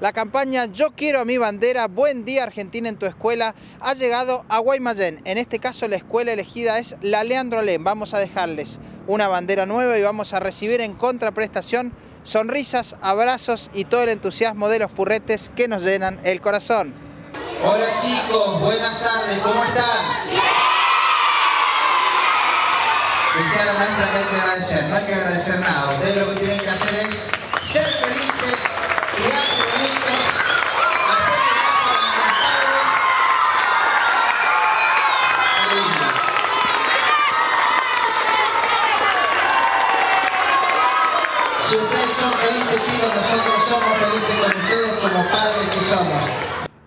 La campaña Yo quiero a mi bandera, Buen día Argentina en tu escuela, ha llegado a Guaymallén. En este caso la escuela elegida es la Leandro Alem. Vamos a dejarles una bandera nueva y vamos a recibir en contraprestación sonrisas, abrazos y todo el entusiasmo de los purretes que nos llenan el corazón. Hola chicos, buenas tardes, ¿cómo están? Decía la maestra que hay que agradecer, no hay que agradecer nada. Ustedes lo que tienen que hacer es ser felices, criarse bonitos, hacerle caso a los padres. Qué lindo. Si ustedes son felices chicos, nosotros somos felices con ustedes como padres que somos.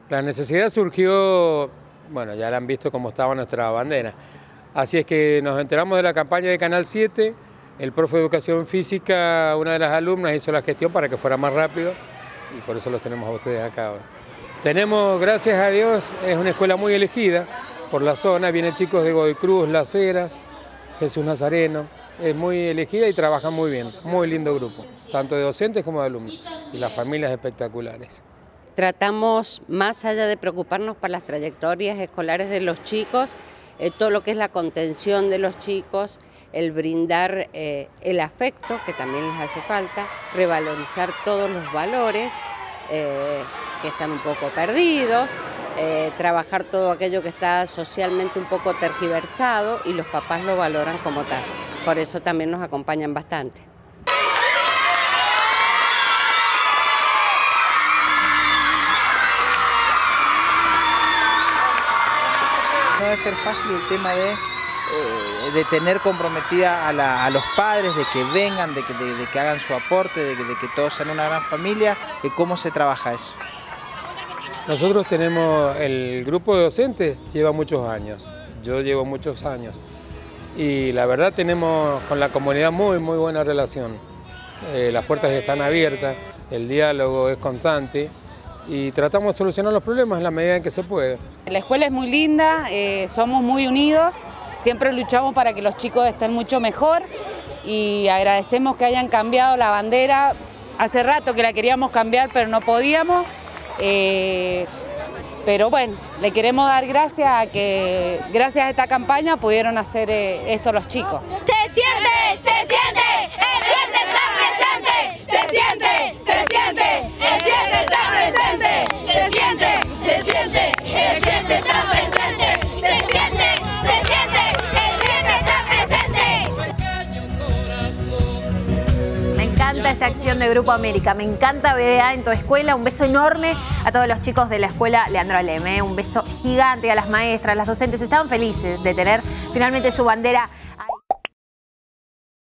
La necesidad surgió, bueno, ya la han visto cómo estaba nuestra bandera. Así es que nos enteramos de la campaña de Canal 7, el profe de Educación Física, una de las alumnas, hizo la gestión para que fuera más rápido y por eso los tenemos a ustedes acá. Tenemos, gracias a Dios, es una escuela muy elegida por la zona, vienen chicos de Godoy Cruz, Las Heras, Jesús Nazareno, es muy elegida y trabaja muy bien, muy lindo grupo, tanto de docentes como de alumnos y las familias espectaculares. Tratamos, más allá de preocuparnos por las trayectorias escolares de los chicos, eh, todo lo que es la contención de los chicos, el brindar eh, el afecto, que también les hace falta, revalorizar todos los valores eh, que están un poco perdidos, eh, trabajar todo aquello que está socialmente un poco tergiversado y los papás lo valoran como tal. Por eso también nos acompañan bastante. No debe ser fácil el tema de, eh, de tener comprometida a, los padres, de que vengan, de que, de- de hagan su aporte, de que, de que todos sean una gran familia. y ¿Cómo se trabaja eso? Nosotros tenemos, el grupo de docentes lleva muchos años, yo llevo muchos años y la verdad tenemos con la comunidad muy, muy buena relación. Eh, las puertas están abiertas, el diálogo es constante y tratamos de solucionar los problemas en la medida en que se puede. La escuela es muy linda, eh, somos muy unidos, siempre luchamos para que los chicos estén mucho mejor y agradecemos que hayan cambiado la bandera. Hace rato que la queríamos cambiar pero no podíamos, eh, pero bueno, le queremos dar gracias a que gracias a esta campaña pudieron hacer eh, esto los chicos. Se siente, se siente, esta acción de Grupo América, me encanta BDA en tu escuela, un beso enorme a todos los chicos de la escuela Leandro Alem, ¿eh? un beso gigante a las maestras, las docentes, estaban felices de tener finalmente su bandera